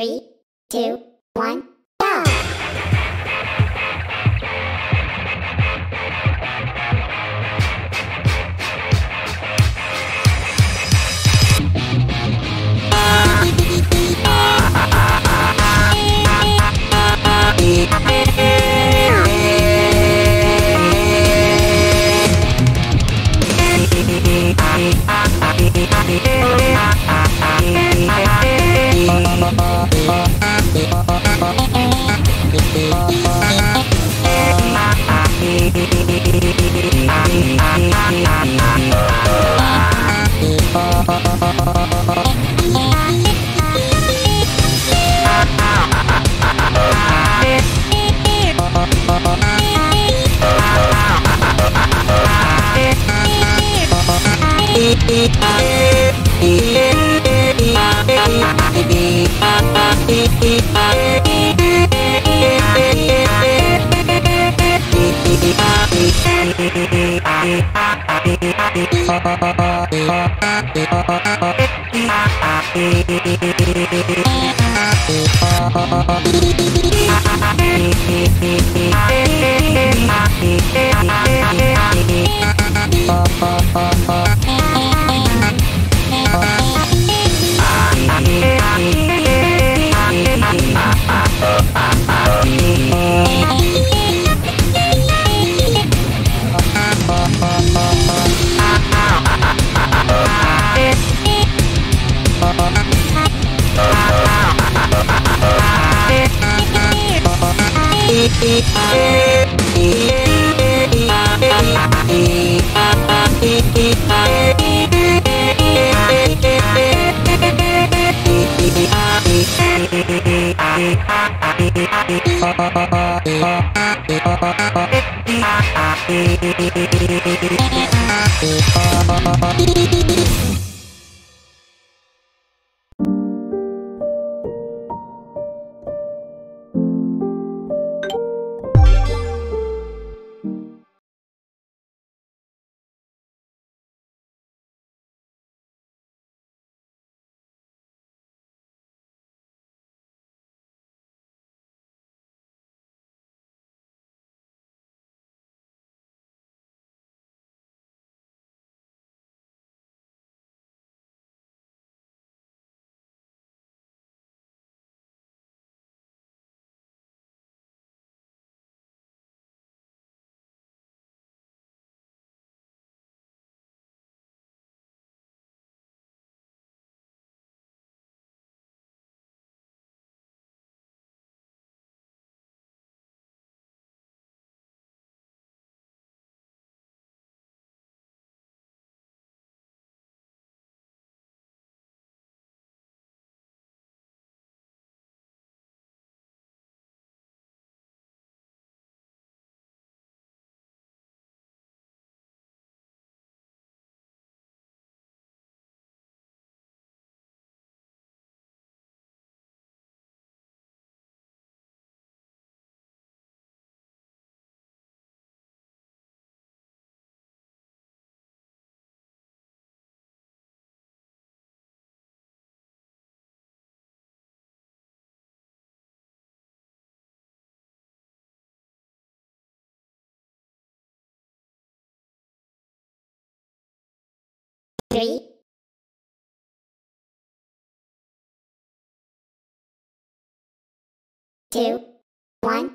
Three, two, one, Oh, oh, oh, oh. Thank you. Two, one,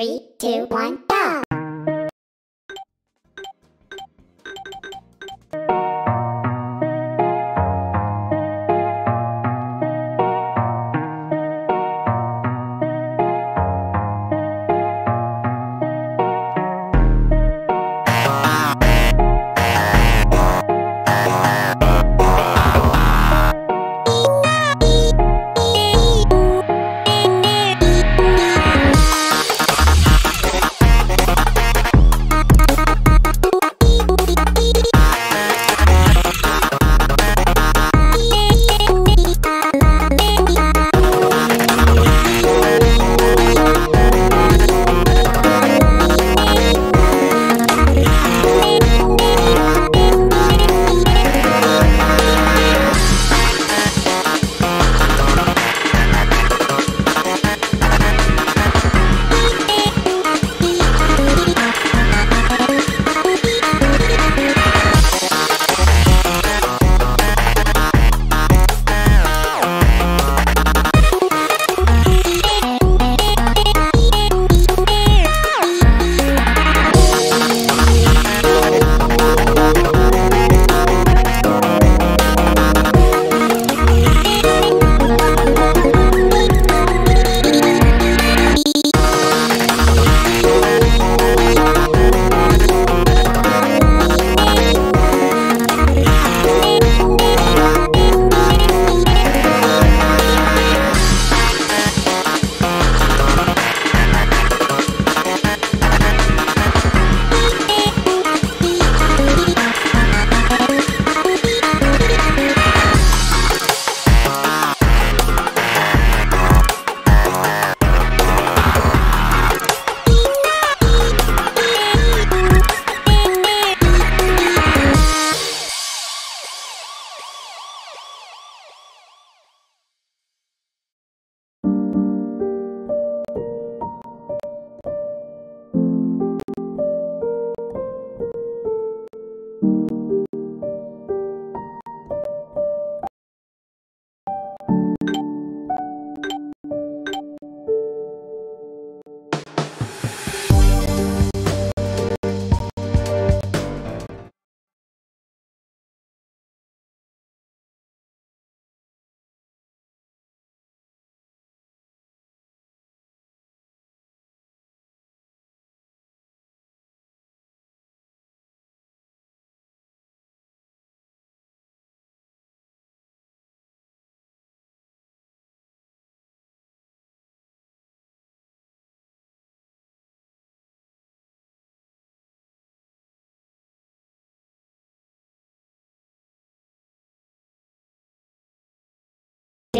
Three, two, one,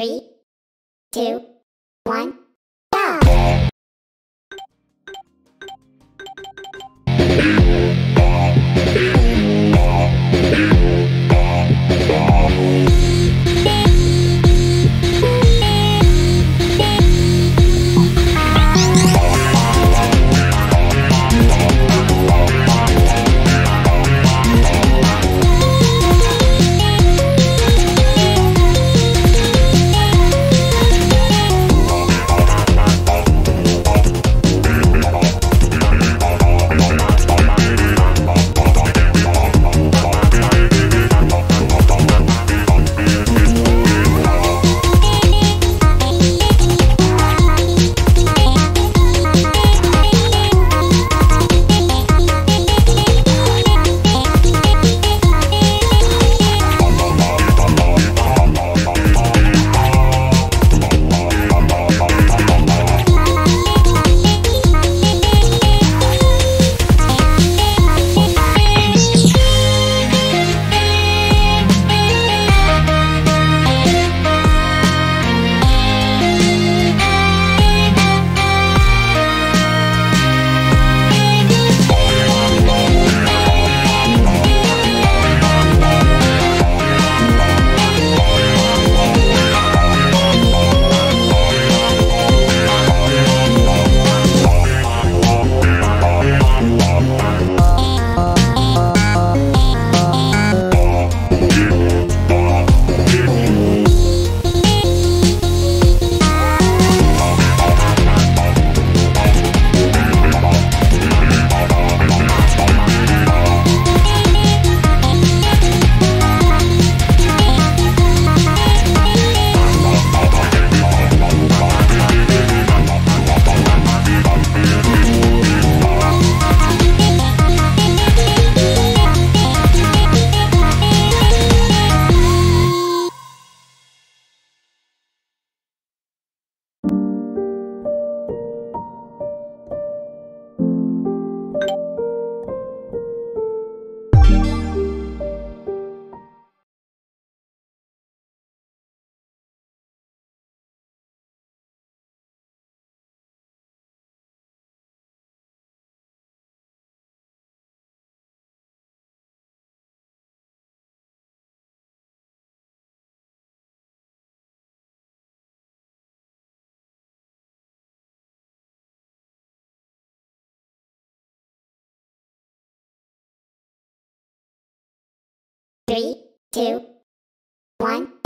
Three, two, one, Three, two, one.